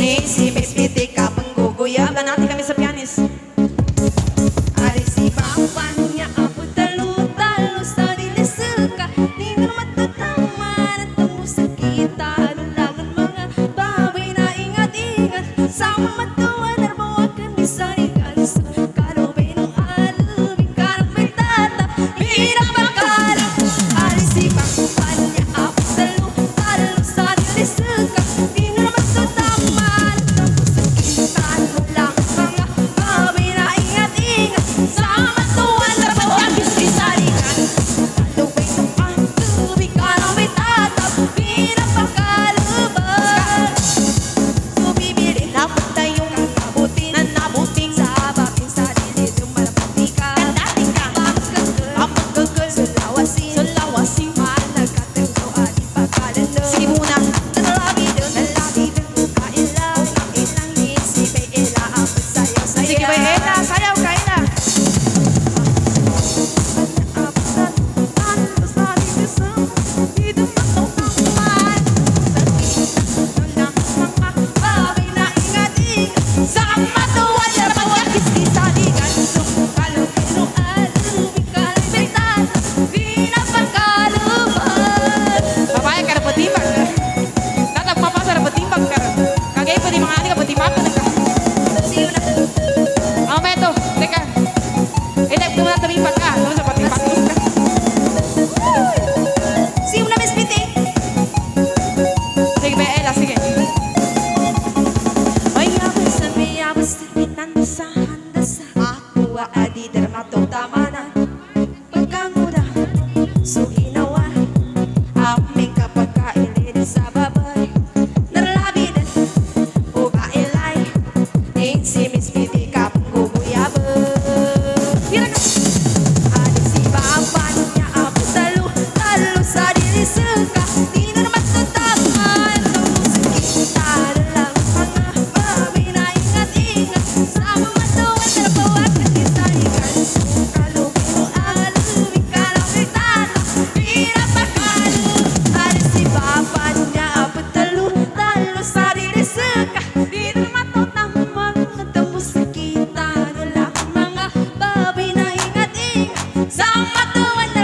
easy. Adidas. know I know.